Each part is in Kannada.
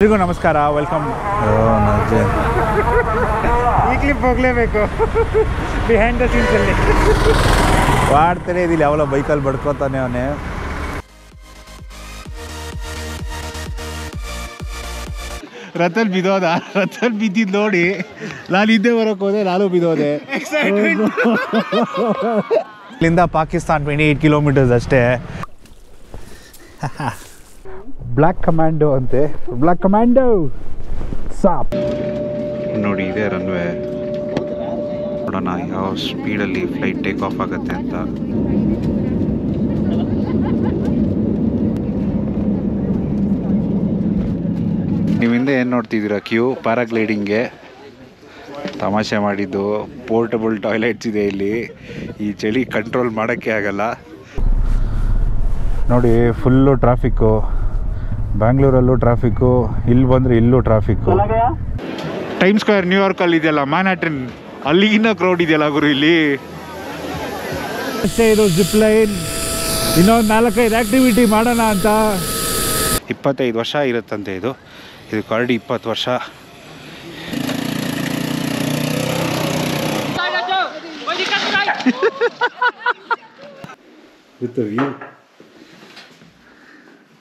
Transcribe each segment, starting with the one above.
ಎಲ್ರಿಗೂ ನಮಸ್ಕಾರ ವೆಲ್ಕಮ್ ಈ ಕ್ಲಿಪ್ ಹೋಗ್ಲೇಬೇಕು. ಬಿಹೈಂಡ್ ದ ಸೀನ್ಸ್ ಅಲ್ಲಿ. ಮಾಡ್ತಾನೆ ಇದಿಲ್ಲ ಯಾವಲ್ಲ ಬೈಕಲ್ಲಿ ಬಡ್ಕೋತಾನೆ ಅವನೇ. ರಥಲ್ ಬಿದ್ದೋದ? ರಥಲ್ ಬಿದ್ದಿದ್ದು ನೋಡಿ ನಾನು ಇದ್ದೇ ಬರೋಕೆ ಹೋದೆ ನಾನು ಬಿದ್ದೋದೆ. ಇಲ್ಲಿಂದ ಪಾಕಿಸ್ತಾನ್ ಟ್ವೆಂಟಿ ಏಯ್ಟ್ ಕಿಲೋಮೀಟರ್ಸ್ ಅಷ್ಟೇ. ಬ್ಲ್ಯಾಕ್ ಕಮಾಂಡೋ ಅಂತೆ. ಬ್ಲ್ಯಾಕ್ ಕಮಾಂಡೋ ಸಾಪ್. ನೋಡಿ ಇದೆ ರನ್ವೇ ನೋಡೋಣ ಯಾವ ಸ್ಪೀಡಲ್ಲಿ ಫ್ಲೈಟ್ ಟೇಕ್ ಆಫ್ ಆಗುತ್ತೆ ಅಂತ. ನೀವು ಹಿಂದೆ ಏನು ನೋಡ್ತಿದ್ದೀರಾ ಕ್ಯೂ? ಪ್ಯಾರಾಗ್ಲೈಡಿಂಗ್ಗೆ ತಮಾಷೆ ಮಾಡಿದ್ದು. ಪೋರ್ಟಬಲ್ ಟಾಯ್ಲೆಟ್ಸ್ ಇದೆ ಇಲ್ಲಿ. ಈ ಚಳಿ ಕಂಟ್ರೋಲ್ ಮಾಡೋಕ್ಕೆ ಆಗಲ್ಲ. ನೋಡಿ ಫುಲ್ಲು ಟ್ರಾಫಿಕ್ಕು ಬ್ಯಾಂಗ್ಳೂರಲ್ಲೂ ಟ್ರಾಫಿಕ್ಕು ಇಲ್ಲಿ ಬಂದರೆ ಇಲ್ಲೂ ಟ್ರಾಫಿಕ್ಕು. ಟೈಮ್ ಸ್ಕ್ವೇರ್ ನ್ಯೂಯಾರ್ಕಲ್ಲಿ ಇದೆಯಲ್ಲ ಮ್ಯಾನ್ಹ್ಯಾಟನ್ ಅಲ್ಲಿಗಿನ್ನ ಕ್ರೌಡ್ ಇದೆಯಲ್ಲ ಗುರು ಇಲ್ಲಿ? ಅಷ್ಟೇ ಇದು ಜಿಪ್ ಲೈನ್ ಇನ್ನೊಂದು ನಾಲ್ಕೈದು ಆ್ಯಕ್ಟಿವಿಟಿ ಮಾಡೋಣ ಅಂತ. ಇಪ್ಪತ್ತೈದು ವರ್ಷ ಇರುತ್ತಂತೆ ಇದು. ಇದು ಕರಡಿ ಇಪ್ಪತ್ತು ವರ್ಷ. With view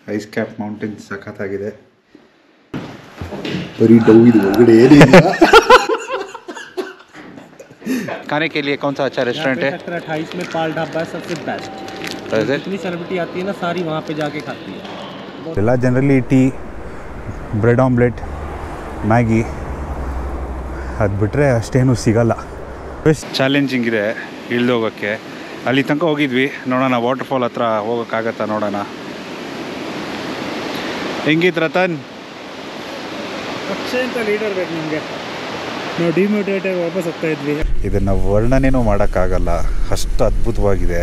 ice cap mountain ಸಖತ್ತಾಗಿದೆ ಬರೀ ಡೌ ಇದು ಒಳಗಡೆ ಏನಿಲ್ಲ खाने के लिए कौन सा अच्छा रेस्टोरेंट है सेक्टर अट्ठाईस में पाल ढाबा है सबसे बेस्ट Is it? जितनी सेलिब्रिटी आती है ना सारी वहाँ पे जाके खाती है ಎಲ್ಲ generally tea bread omelette Maggi ಅದು ಬಿಟ್ಟರೆ ಅಷ್ಟೇನು ಸಿಗಲ್ಲ ಬೆಸ್ಟ್ ಚಾಲೆಂಜಿಂಗ್ ಇದೆ ಇಳ್ದೋಗೋಕ್ಕೆ ಅಲ್ಲಿ ತನಕ ಹೋಗಿದ್ವಿ ನೋಡೋಣ ವಾಟರ್ಫಾಲ್ ಹತ್ರ ಹೋಗೋಕ್ಕಾಗತ್ತಾ ನೋಡೋಣ ಹೆಂಗಿತ್ತು ರತನ್ ಲೀಡರ್ ನಾವು ವಾಪಸ್ ಹೋಗ್ತಾ ಇದ್ವಿ. ಇದನ್ನು ವರ್ಣನೆನೂ ಮಾಡೋಕ್ಕಾಗಲ್ಲ. ಅಷ್ಟು ಅದ್ಭುತವಾಗಿದೆ.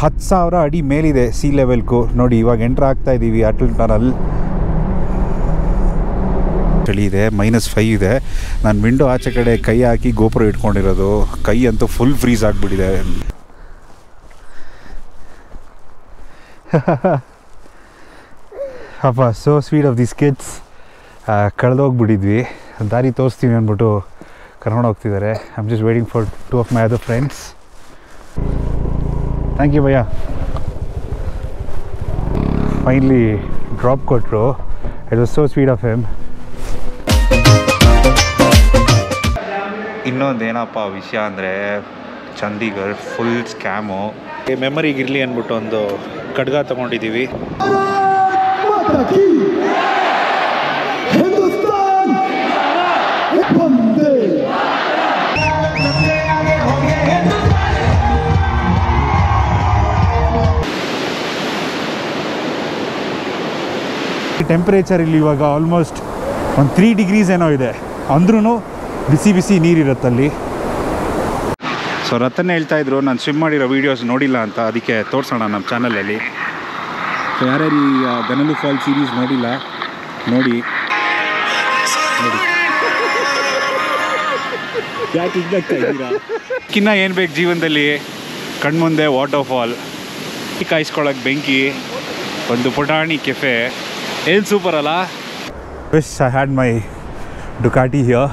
ಹತ್ತು ಸಾವಿರ ಅಡಿ ಮೇಲಿದೆ ಸಿ ಲೆವೆಲ್ಗು ನೋಡಿ ಇವಾಗ ಎಂಟ್ರ್ ಆಗ್ತಾ ಇದ್ದೀವಿ ಅಟಲ್ ಟನಲ್ ಚಳಿ ಇದೆ ಮೈನಸ್ ಫೈವ್ ಇದೆ. ನಾನು ವಿಂಡೋ ಆಚೆ ಕಡೆ ಕೈ ಹಾಕಿ ಗೋಪುರ ಇಟ್ಕೊಂಡಿರೋದು. ಕೈ ಅಂತೂ ಫುಲ್ ಫ್ರೀಸ್ ಆಗಿಬಿಟ್ಟಿದೆ. ಅಪ್ಪ so sweet of this kids ಕಳೆದೋಗ್ಬಿಟ್ಟಿದ್ವಿ. ದಾರಿ ತೋರಿಸ್ತೀವಿ ಅಂದ್ಬಿಟ್ಟು ಕರ್ಕೊಂಡು ಹೋಗ್ತಿದ್ದಾರೆ. I am just waiting for two of my other friends thank you bhaiya. Finally drop ಕೊಟ್ಟರು it was so sweet of them ಇನ್ನೊಂದು ಏನಪ್ಪ ವಿಷಯ ಅಂದರೆ ಚಂಡೀಗಢ್ ಫುಲ್ ಸ್ಕ್ಯಾಮು ಮೆಮರಿಗಿರಲಿ ಅಂದ್ಬಿಟ್ಟು ಒಂದು ಖಡ್ಗ ತೊಗೊಂಡಿದ್ದೀವಿ ಟೆಂಪ್ರೇಚರ್ ಇಲ್ಲಿ ಇವಾಗ ಆಲ್ಮೋಸ್ಟ್ ಒಂದು ತ್ರೀ ಡಿಗ್ರೀಸ್ ಏನೋ ಇದೆ. ಅಂದ್ರೂ ಬಿಸಿ ಬಿಸಿ ನೀರಿರುತ್ತಲ್ಲಿ ಸೊ ರತನ್ ಹೇಳ್ತಾ ಇದ್ರು ನಾನು ಸ್ವಿಮ್ ಮಾಡಿರೋ ವೀಡಿಯೋಸ್ ನೋಡಿಲ್ಲ ಅಂತ ಅದಕ್ಕೆ ತೋರಿಸೋಣ ನಮ್ಮ ಚಾನಲಲ್ಲಿ ಯಾರ್ಯಾರು ಈ ಗನಲು ಫಾಲ್ ಸೀರೀಸ್ ನೋಡಿಲ್ಲ ನೋಡಿ. ನೋಡಿ ಯಾಕೆ ಇದ್ದೀರಾ? ಕಿನ್ನ ಏನು ಬೇಕು ಜೀವನದಲ್ಲಿ? ಕಣ್ಮುಂದೆ ವಾಟರ್ ಫಾಲ್ ಕಾಯಿಸ್ಕೊಳಕ್ಕೆ ಬೆಂಕಿ ಒಂದು ಪುಟಾಣಿ ಕೆಫೆ. ಏನು ಸೂಪರ್ ಅಲ್ಲ? Wish I had my Ducati here